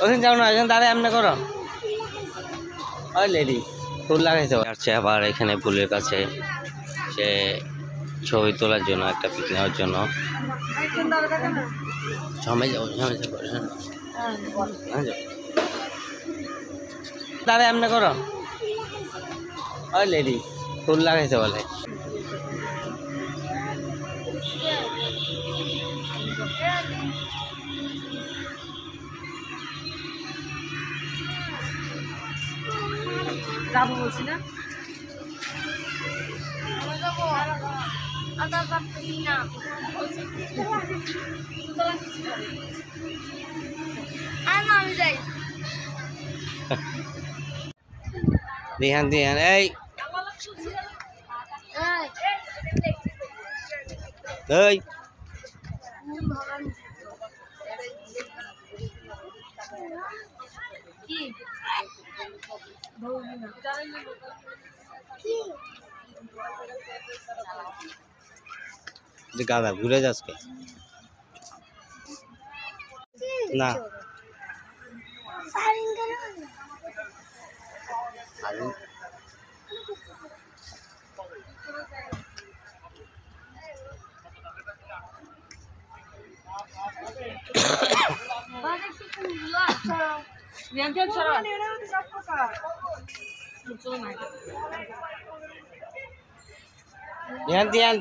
ওখানে যাও না এখানে দাঁড়ায় এমনি করো। ওই লেডি ফুল লাগাইছে আসছে আবার এখানে ফুলের কাছে। সে ছবি তোলার জন্য একটা পিক নেওয়ার জন্য। যাব সময় হ্যাঁ যাও। দাঁড়ায় এমনি করো। ওই লেডি ফুল লাগাইছে বলে। যাবো বলছি না আমি যাই দিহান দিহান এই এই কি যে গাদা ঘুরে যাচ্ছে না। আর- ব্যাংকে ছাড়া? Yan, yan.